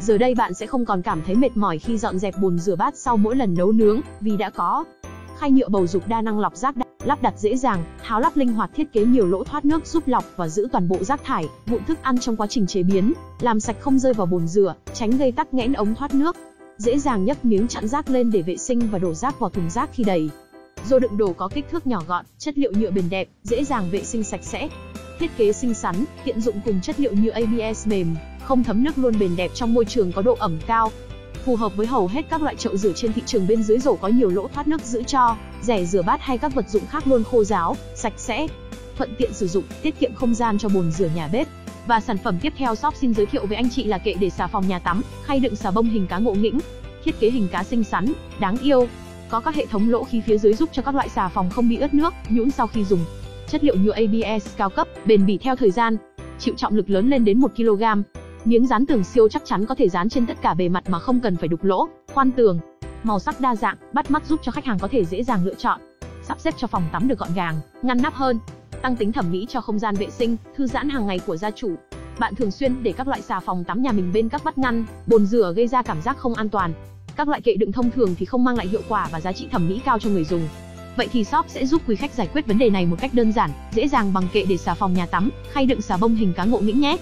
Giờ đây bạn sẽ không còn cảm thấy mệt mỏi khi dọn dẹp bồn rửa bát sau mỗi lần nấu nướng, vì đã có khay nhựa bầu dục đa năng lọc rác đa, lắp đặt dễ dàng, tháo lắp linh hoạt thiết kế nhiều lỗ thoát nước giúp lọc và giữ toàn bộ rác thải, vụn thức ăn trong quá trình chế biến, làm sạch không rơi vào bồn rửa, tránh gây tắc nghẽn ống thoát nước. Dễ dàng nhấc miếng chặn rác lên để vệ sinh và đổ rác vào thùng rác khi đầy. Rô đựng đồ có kích thước nhỏ gọn, chất liệu nhựa bền đẹp, dễ dàng vệ sinh sạch sẽ. Thiết kế xinh xắn, tiện dụng cùng chất liệu nhựa ABS mềm, không thấm nước luôn bền đẹp trong môi trường có độ ẩm cao. Phù hợp với hầu hết các loại chậu rửa trên thị trường bên dưới rổ có nhiều lỗ thoát nước giữ cho, rẻ rửa bát hay các vật dụng khác luôn khô ráo, sạch sẽ. Thuận tiện sử dụng, tiết kiệm không gian cho bồn rửa nhà bếp. Và sản phẩm tiếp theo shop xin giới thiệu với anh chị là kệ để xà phòng nhà tắm, khay đựng xà bông hình cá ngộ nghĩnh. Thiết kế hình cá xinh xắn, đáng yêu, có các hệ thống lỗ khí phía dưới giúp cho các loại xà phòng không bị ướt nước, nhũn sau khi dùng. Chất liệu nhựa ABS cao cấp, bền bỉ theo thời gian, chịu trọng lực lớn lên đến 1 kg. Miếng dán tường siêu chắc chắn có thể dán trên tất cả bề mặt mà không cần phải đục lỗ, khoan tường. Màu sắc đa dạng, bắt mắt giúp cho khách hàng có thể dễ dàng lựa chọn. Sắp xếp cho phòng tắm được gọn gàng, ngăn nắp hơn, tăng tính thẩm mỹ cho không gian vệ sinh, thư giãn hàng ngày của gia chủ. Bạn thường xuyên để các loại xà phòng tắm nhà mình bên các vắt ngăn, bồn rửa gây ra cảm giác không an toàn. Các loại kệ đựng thông thường thì không mang lại hiệu quả và giá trị thẩm mỹ cao cho người dùng. Vậy thì shop sẽ giúp quý khách giải quyết vấn đề này một cách đơn giản, dễ dàng bằng kệ để xà phòng nhà tắm, khay đựng xà bông hình cá ngộ nghĩnh nhé.